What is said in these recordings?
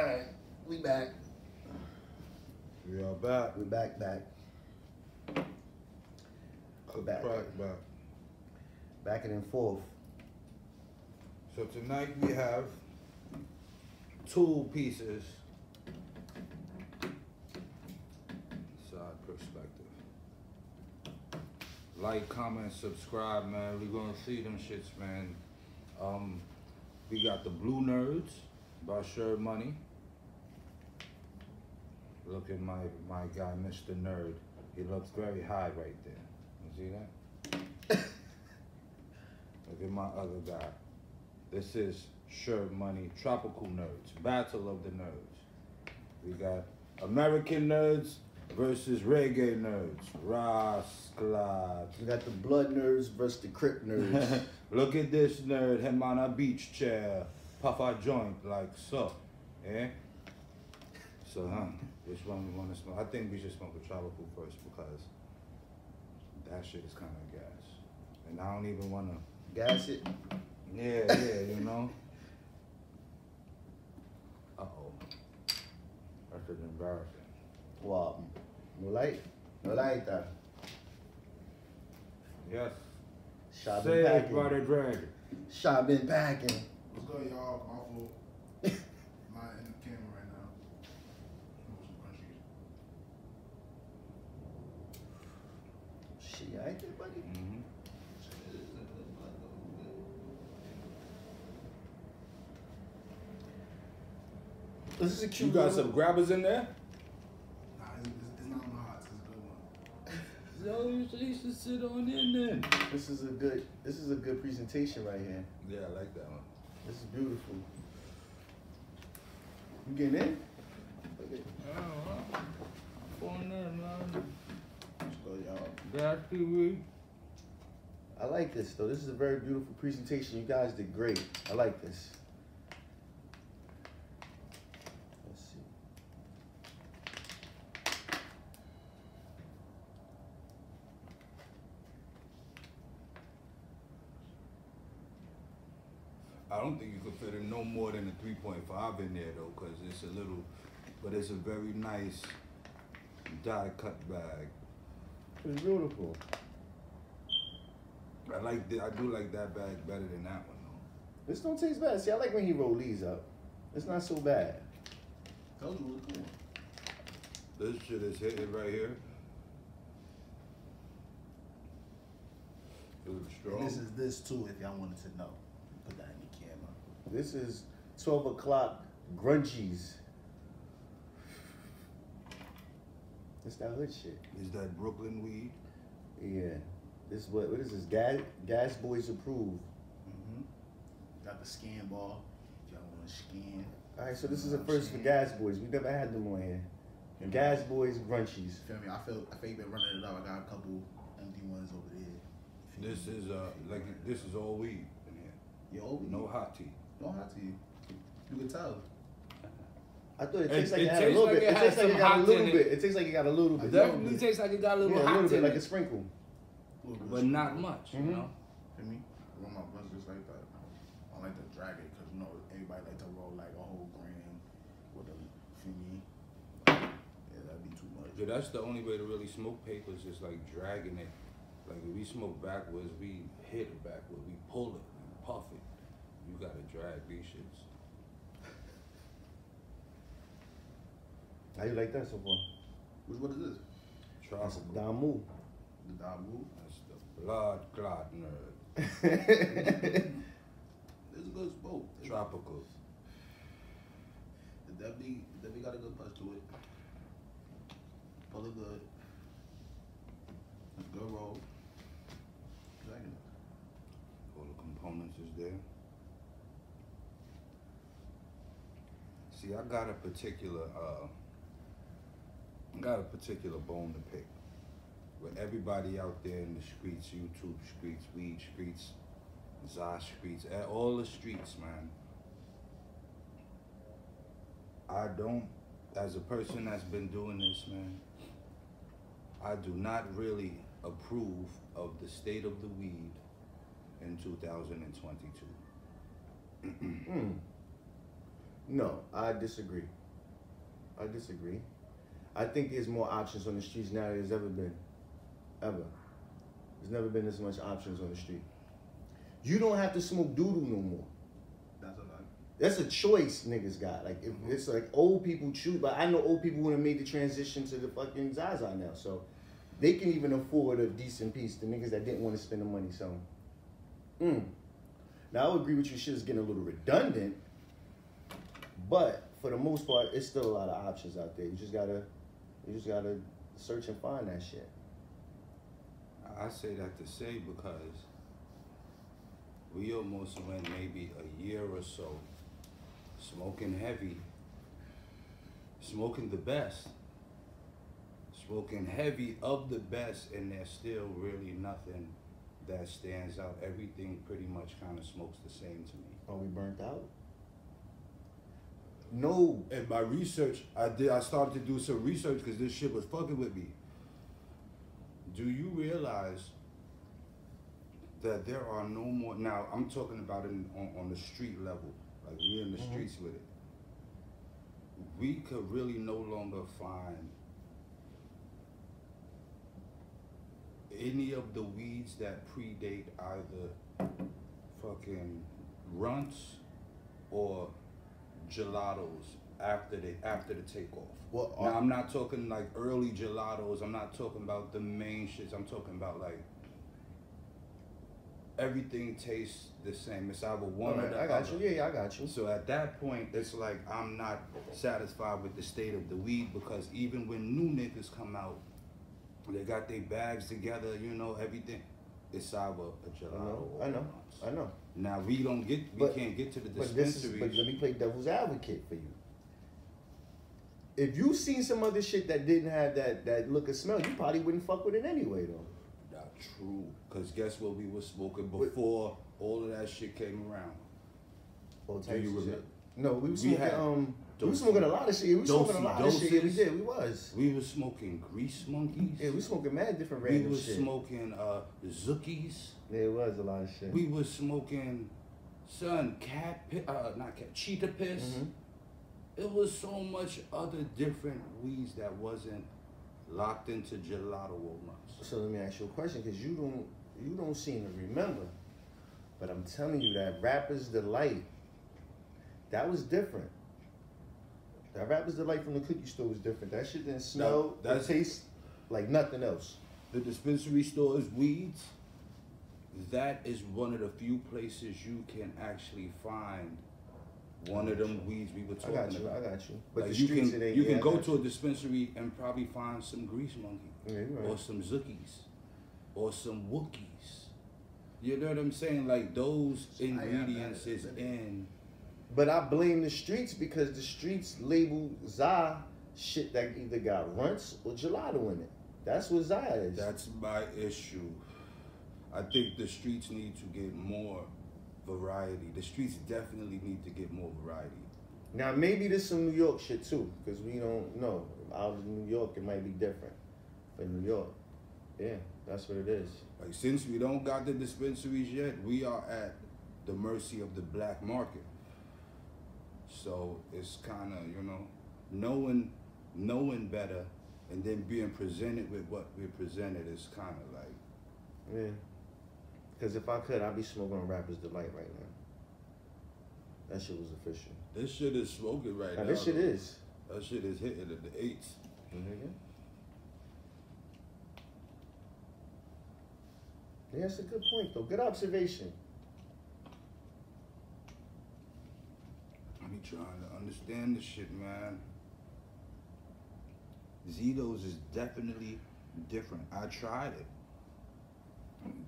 All right, we back. We are back. We back, back. Cook back. Crack back. Back and forth. So tonight we have two pieces. Side perspective. Like, comment, subscribe, man. We gonna see them shits, man. Um, we got the Blue Nerds by Sherb Money. Look at my my guy, Mr. Nerd. He looks very high right there. You see that? Look at my other guy. This is Sherb Money Tropical Nerds. Battle of the Nerds. We got American Nerds versus Reggae Nerds. Rascalad. We got the blood nerds versus the crip nerds. Look at this nerd, him on a beach chair. Puff a joint like so. Eh? So, huh? Which one we want to smoke? I think we should smoke a tropical first because that shit is kind of gas. And I don't even want to Gas it. yeah, yeah, you know. Uh oh. That's just embarrassing. Wow. No light. No light there. Yes. Shot been Saved packing. by the dragon. Shot been packing. What's good, y'all? My fault. Not in the camera right now. Smoke some crunchies. Shit, I think, buddy. Mm-hmm. This is a cute You got little- some grabbers in there? Nah, it's, it's, it's not on the hot. It's a good one. So you should, sit on in then. This is a good. This is a good presentation right here. Yeah, I like that one. This is beautiful. You getting in? Look at- On there, man. Let's go, y'all. That's TV. I like this though. This is a very beautiful presentation. You guys did great. I like this. Let's see. I don't think you could fit in no more than a 3.5 in there though, because it's a little, but it's a very nice die cut bag. It's beautiful. I like the, I do like that bag better than that one though. This don't taste bad. See, I like when he roll these up. It's not so bad. Told you it cool. This shit is hitting right here. Feel the strong. And this is this too, if y'all wanted to know. Put that in the camera. This is 12 o'clock grungies. It's that hood shit. Is that Brooklyn weed? Yeah. This what what is this? Gas Gas Boys approved. Mm-hmm. Got the scan ball. Y'all want to scan. Alright, so this is a first for Gas Boys. We never had them on here. The Gas Boys grunchies. Feel me? I feel I feel been running it up. I got a couple empty ones over there. This me? is uh like this is all weed in here. Yo, we No hot tea. No hot tea. You can tell. I thought it It- tastes like it it, had a little like bit. it It tastes like some it got a little in it. bit. It tastes like it got a little It bit. definitely tastes like it got a little yeah, a little bit, like a sprinkle. Little bit but not sprinkle. much. You mm-hmm. know. Feel me? Roll my blunts just like that. I don't like to drag it because you know everybody like to roll like a whole gram with a feel me. Yeah, that'd be too much. Yeah, that's the only way to really smoke papers is like dragging it. Like if we smoke backwards, we hit it backwards, We pull it, we puff it. You gotta drag these shits. How you like that so far? Which one is this? That's a Tropical. Damu. The Dabu. That's the blood clot nerd. It's a good smoke. Tropical. The Debbie, Debbie got a good punch to it. Pull it good. It's a good roll. Dragging it. All the components is there. See, I got a particular, uh, I got a particular bone to pick. With everybody out there in the streets, YouTube streets, weed streets, Za streets, eh, all the streets, man. I don't, as a person that's been doing this, man, I do not really approve of the state of the weed in 2022. Mm. No, I disagree. I disagree. I think there's more options on the streets now than there's ever been. Ever. There's never been this much options on the street. You don't have to smoke doodle no more. That's a lot. That's a choice niggas got. Like if it's like old people choose, but I know old people would have made the transition to the fucking Zaza now, so they can even afford a decent piece. The niggas that didn't want to spend the money, so. Mm. Now I would agree with you. Shit is getting a little redundant, but for the most part, it's still a lot of options out there. You just gotta, you just gotta search and find that shit. I say that to say because we almost went maybe a year or so smoking heavy, smoking the best, smoking heavy of the best, and there's still really nothing that stands out. Everything pretty much kind of smokes the same to me. Are we burnt out? No. And my research, I did. I started to do some research because this shit was fucking with me. Do you realize that there are no more? Now I'm talking about it on, on the street level, like we're in the Mhm. streets with it. We could really no longer find any of the weeds that predate either fucking runts or gelatos after the after the takeoff. Well, now I'm not talking like early gelatos. I'm not talking about the main shits. I'm talking about like everything tastes the same. It's either one or the I got other. you. Yeah, yeah, I got you. So at that point, it's like I'm not satisfied with the state of the weed because even when new niggas come out, they got their bags together, you know, everything. It's either a I gelato know. I know. I know. Now we don't get, we But- can't get to the But this is, dispensaries. but let me play devil's advocate for you. If you seen some other shit that didn't have that that look or smell, you probably wouldn't fuck with it anyway, though. Not true. Cause guess what we was smoking before all of that shit came around. All Do you remember? Shit. No, we was We smoking. had um, we dosey- smoking a lot of shit. We was smoking a lot of shit. Yeah, we did. We was. We were smoking grease monkeys. Yeah, we smoking mad different We were shit. smoking uh zookies. Yeah, it was a lot of shit. We were smoking, son, cat, uh, not cat, cheetah piss. Mhm. It was so much other different weeds that wasn't locked into gelato or. So let me ask you a question, because you don't you don't seem to remember, but I'm telling you that Rapper's Delight, that was different. That Rapper's Delight from the cookie store was different. That shit didn't smell, That- that's- that taste like nothing else. The dispensary stores weeds. That is one of the few places you can actually find one of them weeds we were I got you, about. I got you. But Like the you streets, can it ain't. you yeah, can go got to a dispensary and probably find some grease monkey. Yeah, you or some Zookies or some Wookiees. You know what I'm saying? Like those I am ingredients is in. But I blame the streets because the streets label Za shit that either got runts or gelato in it. That's what Za is. That's my issue. I think the streets need to get more variety. The streets definitely need to get more variety. Now maybe there's some New York shit too, because we don't know. Out in New York, it might be different. But New York, yeah, that's what it is. Like since we don't got the dispensaries yet, we are at the mercy of the black market. So it's kind of you know knowing knowing better and then being presented with what we're presented is kind of like Yeah. Because if I could, I'd be smoking Rapper's Delight right now. That shit was official. this shit is smoking right Now, now. this shit though. is. That shit is hitting at the eights. Mhm. Yeah, that's a good point though. Good observation. I be trying to understand this shit, man. Zito's is definitely different. I tried it.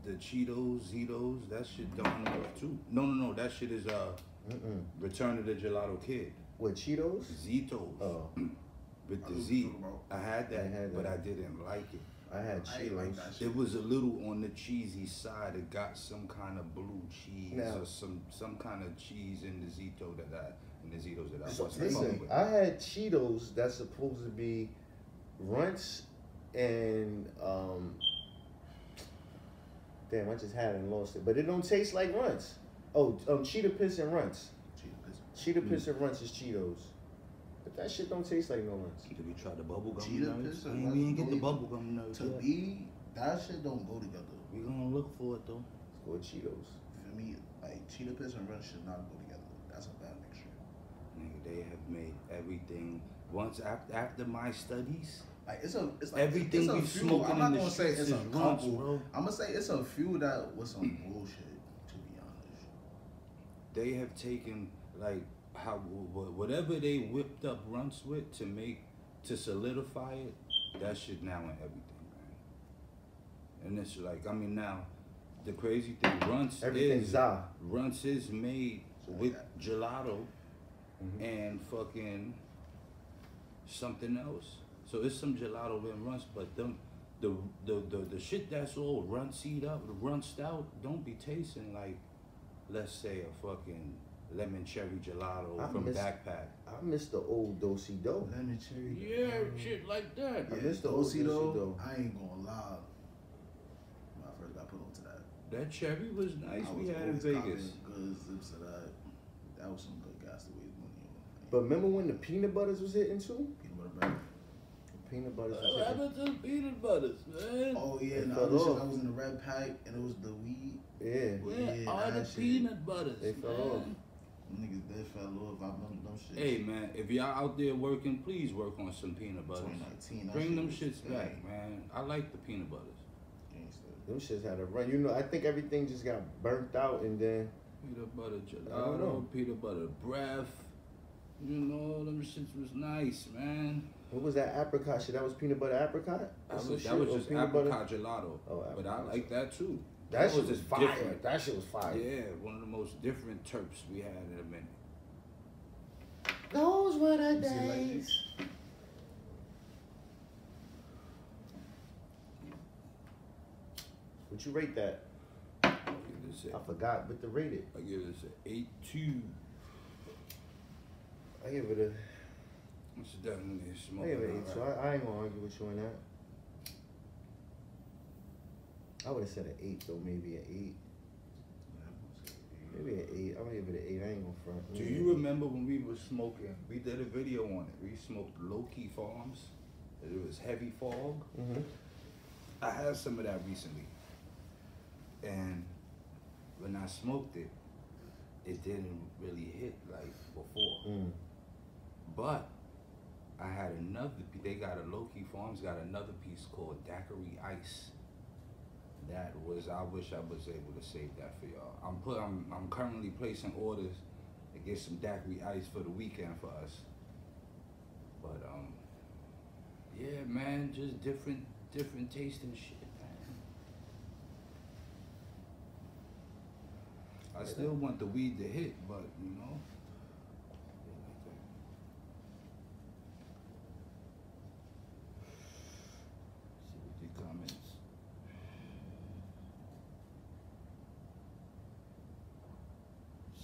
The Cheetos, Zitos, that shit don't work too. No, no, no. That shit is uh Mm-mm. Return of the Gelato Kid. What Cheetos? Zitos. Oh, with the know what Z. you're talking about. I had that, I had but that. I didn't like it. I had I like Cheetos. It was a little on the cheesy side. It got some kind of blue cheese Now- or some some kind of cheese in the Zito that I in the Zitos that I So, wasn't listen, with. I had Cheetos that's supposed to be runts and um damn, I just had it and lost it. But it don't taste like runts. Oh, um Cheetah piss and runts. Cheetah piss. Cheetah Mm. and runts is Cheetos, but that shit don't taste like no runts. Did we try the bubble gum Cheetah nerds? piss and Ain't- nuts we ain't get the don't bubble gum nerds To yet. me, that shit don't go together. We gonna look for it though. Or Cheetos. For me, like cheetah piss and run should not go together. That's a bad mixture. Nigga, they have made everything. Once after after my studies, Like it's a it's like everything it's a we few. smoking I'm not in gonna say it's a couple. bro. I'm gonna say it's a few that was some bullshit. To be honest, They have taken like how whatever they whipped up runts with to make to solidify it. That shit now in everything, man. And it's like I mean now, the crazy thing runts Everything's is za. runts is made So with that- gelato Mhm. and fucking something else. So it's some gelato in runts, but them the the the, the shit that's all runcied up, runced out, don't be tasting like let's say a fucking lemon cherry gelato I from miss- backpack. I miss the old dosey do. lemon cherry. Yeah, shit like that. I miss the Dosey old though. I ain't gonna lie. When I first got put onto that, That cherry was nice I we was had in always Vegas. Good zips of that. That was some good gas to waste money on. But remember when the peanut butters was hitting too? peanut butter bread. Peanut butters What happened to the peanut butters, man? Oh yeah, It and the fell other shit off. that was in the red pack, and it was the weed. Yeah. Where Yeah, are the that shit. peanut butters? They fell man? off. Niggas they fell off. I them, them shit. Hey man, if y'all out there working, please work on some peanut butters. 2019. Bring shit them shits bang. back, man. I like the peanut butters. Gangsta. Them shits had a run. You know, I think everything just got burnt out and then Peanut butter I don't gelato, peanut butter breath. You know, them shits was nice, man. what was that apricot shit? That was peanut butter apricot? That was, that was shit? Or oh, just peanut butter- apricot gelato. Oh, but I like that too. That, shit was just fire. different. That shit was fire. Yeah, one of the most different terps we had in a minute. Those were the You like days. Would you rate that? I this I a, forgot, but to rate it, I give this an eight two. I give it a, It's definitely a I smoke. give it an eight. So I, I ain't gonna argue with you on that. I would have said an eight though, maybe an eight, maybe an eight. I'm gonna give it an eight. I ain't gonna front. Do you remember when we were smoking? We did a video on it. We smoked Low Key Farms. It was heavy fog. Mm-hmm. I had some of that recently. And when I smoked it, it didn't really hit like before. Mm. But I had another. They got a Low Key Farms got another piece called Daiquiri Ice. That was. I wish I was able to save that for y'all. I'm put. I'm. I'm currently placing orders to get some Daiquiri Ice for the weekend for us. But um. Yeah, man. Just different, different tasting shit, man. I still want the weed to hit, but you know. yeah, like that. See what the comments.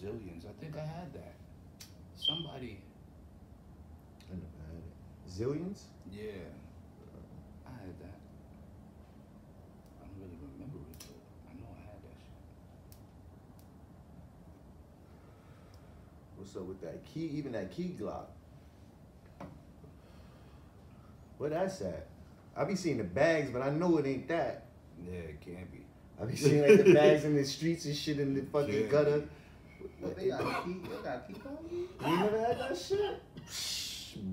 Zillions. I think I had that. Somebody. I never had it. Zillions? Yeah. I had that. I don't really remember it though. I know I had that shit. Up with that key? Even that key Glock. Where that's at? I be seeing the bags, but I know it ain't that. Yeah, it can't be. I be seeing like the bags in the streets and shit in the fucking Yeah. gutter. What they got key? They got key on? You never had that shit?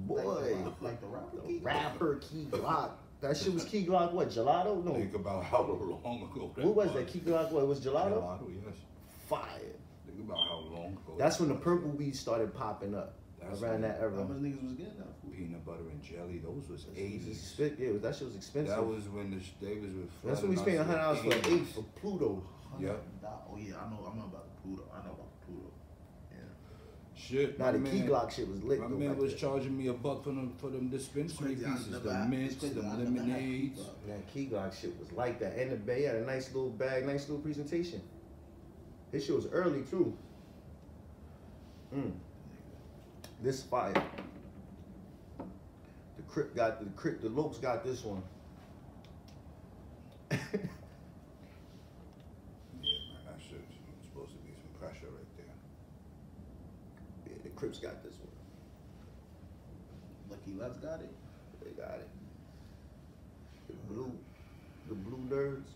Boy, Like, like the rapper the key? rapper Key Glock. That shit was Key Glock. What gelato? No. Think about how long ago What was that? Key Glock? What it was gelato? Gelato, yes. Fire. Think about how long ago. That's when the purple weed started popping up That's around when- that How era. much niggas was getting that for? Peanut butter and jelly, those was It was eighties. expen- Yeah, that shit was expensive. That was when the sh- they was with. That's when we spent us hundred dollars for an eight 80s. for Pluto. Yep. Oh yeah, I know. I know about the Pluto. I know about the Pluto. Yeah. Shit. Now my the Key man- Glock shit was lit. My though, man back was then. charging me a buck for them for them dispensary Crazy, pieces, the had- mints, the I lemonades. That Key Glock shit was like that. And the Bay had a nice little bag, nice little presentation. His shit was early too. Mm. This fire. The Crip got the Crip, the Lopes got this one. Yeah, man, that shit supposed to be some pressure right there. Yeah, the Nerds got this one. Lucky Let's got it. They got it. The blue, the blue nerds.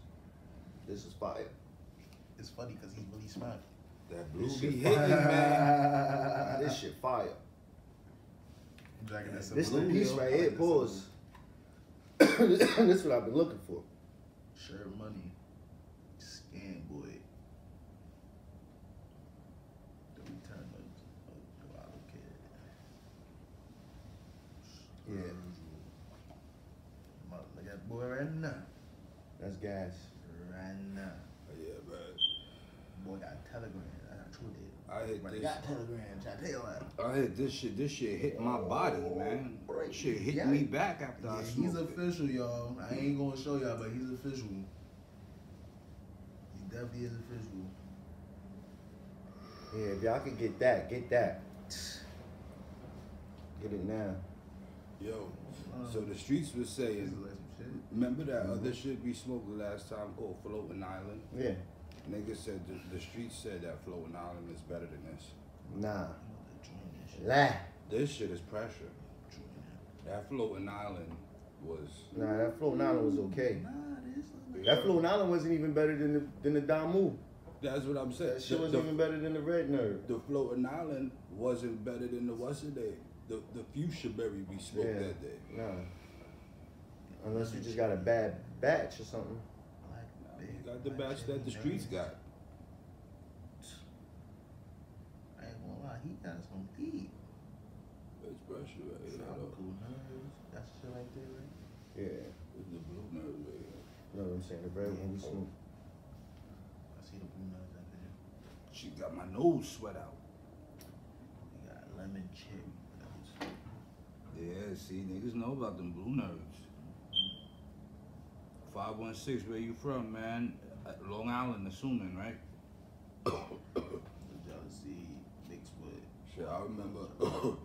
This is fire. It's funny because he's really smart. That blue This be hitting, man. This shit fire. Dragging that This the piece right here. like this Pause. this what I've been looking for. Sherb money. Scam boy. The return of, of the wild kid. Yeah. Look at that boy right now. That's gas. Right now. Yeah, man. Boy got telegram. I true it. I hit But they this. got telegrams. I tell you what. I hit this shit. This shit hit my body, oh, man. This shit hit Yeah. me back after Yeah, I he's smoked it. official, y'all. I ain't gonna show y'all, but he's official. He definitely is official. Yeah, if y'all can get that, get that. Get it now. Yo, uh, so the streets was This saying, shit. remember that mm-hmm. other shit we smoked the last time called Floating Island? Yeah. Niggas said the, the streets said that Floating Island is better than this. Nah. You know, the joint and shit. Lie. This shit is pressure. That Floating Island was. Nah, that Floating Island was okay. Nah, That Floating Island wasn't even better than the than the Damu. That's what I'm saying. That shit The- wasn't the- even better than the Red Nerve. the floating island wasn't better than the what's it day? The the fuchsia berry we smoked Yeah. that day. Nah. Unless you just got a bad batch or something. black, Nah, big, you got the black batch that the streets got. I ain't gonna lie, he got some heat. It's pressure right here. Sour though. cool nerves. That shit right there, right? Yeah. It's the blue nerve right here. You know what I'm saying? The red one we smoke. I see the blue nerves up there. She got my nose sweat out. He got lemon cherry. nerves. Yeah, see, niggas know about them blue nerves. 516, where you from, man? Uh, Long Island, assuming, right? The jealousy mixed with. Shit, I remember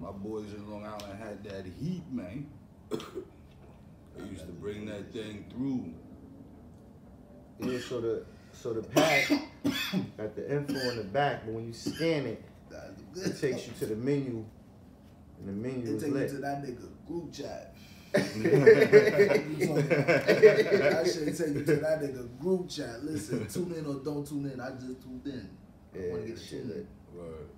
my boys in Long Island had that heat, man. they used to bring that thing through. Yeah, so the so the pack got the info in the back, but when you scan it, it takes you to the menu, and the menu It is take you to that nigga group chat. That shit take you to that nigga group chat. Listen, tune in or don't tune in. I just tuned in. I Yeah, wanna get shit tune lit. in. Word.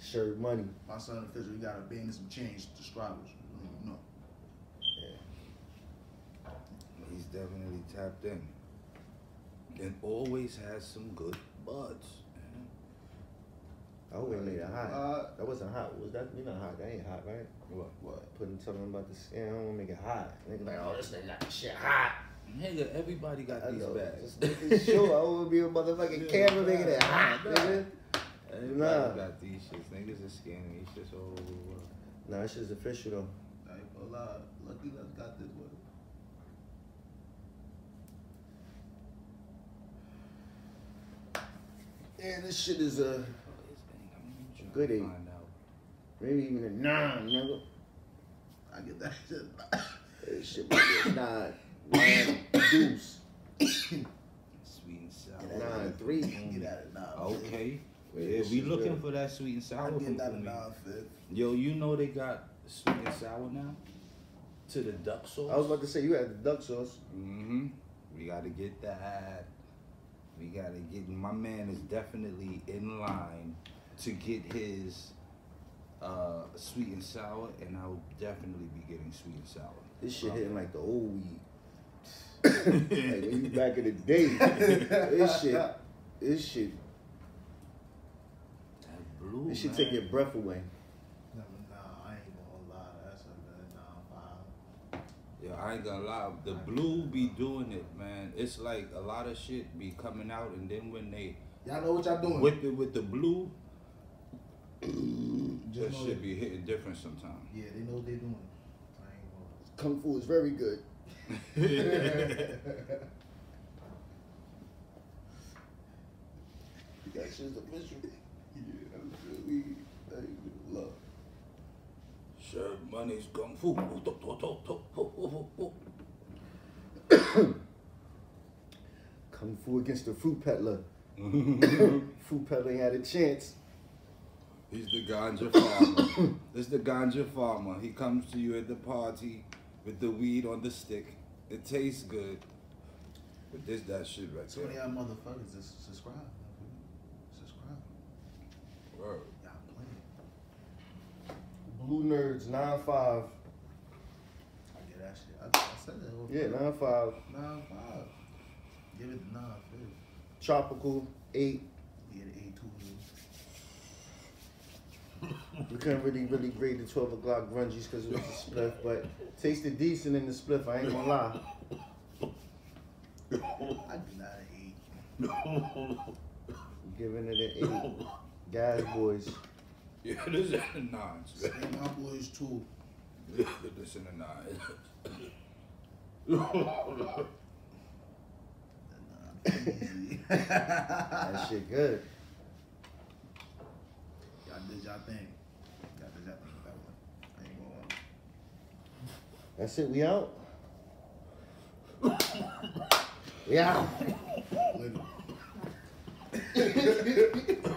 Sherb money. My son official, he gotta bang some change to subscribers. You know. He's definitely tapped in. And always has some good buds. I always made it hot. Uh, That wasn't hot. Was that? You not hot? That ain't hot, right? What? what? Putting something about the skin. I don't want to make it hot. Nigga like, oh, this nigga got the shit hot. Nigga, everybody got I these know. bags. Just making sure I want to be a motherfucking camera nigga that hot, nigga. Everybody Nah. got these shits. Niggas are scanning these shits all over the world. Nah, that shit's official though. I ain't gonna lie. Lucky Let's got this one. Yeah, this shit is a Good eight. Find out. maybe even a nine, nigga. I get that shit. That shit might be a nine, nine deuce, Sweet and sour. nine three. get at it now. Okay. Yeah, we looking good. for that sweet and I sour. get that a me. nine fifth. Yo, you know they got sweet and sour now? To the duck sauce. I was about to say you had the duck sauce. Mm-hmm. We gotta get that. We gotta get my man is definitely in line to get his uh sweet and sour and I'll definitely be getting sweet and sour. This shit hitting like the old weed. like when you back in the day. this shit, this shit, That blue. this shit man. take your breath away. Nah, I ain't gonna lie. That's a good nine five. Yo, I ain't gonna lie, the blue be doing it, man. It's like a lot of shit be coming out and then when they Y'all know what y'all doing. whip it with the blue, Just that know shit be hitting different sometimes. Yeah, they know what they doing. Kung Fu is very good. gonna. That shit's official. yeah, that's really. I ain't gonna lie. Sure, money's kung fu. Kung Fu against the fruit peddler. fruit peddler had a chance. He's the ganja farmer. this is the ganja farmer. He comes to you at the party with the weed on the stick. It tastes good. But this that shit right So many there. y'all motherfuckers just subscribe. Subscribe. Word. Y'all playing. Blue Nerds nine five. I get that shit. I, I said that. whole Yeah, time. nine five. Nine five. Give it nine fifth. Tropical eight. Get it eight two. We couldn't really really grade the twelve o'clock grungies because it was a spliff, but tasted decent in the spliff. I ain't gonna lie. I give that an eight. Giving it an eight. Guys, boys. Yeah, this is a nine. nines. My boys too. this in a nines. That nine easy. That shit good. Y'all did y'all thing. Y'all did y'all thing with that one. I ain't gonna lie. That's it. We out. we out. Later.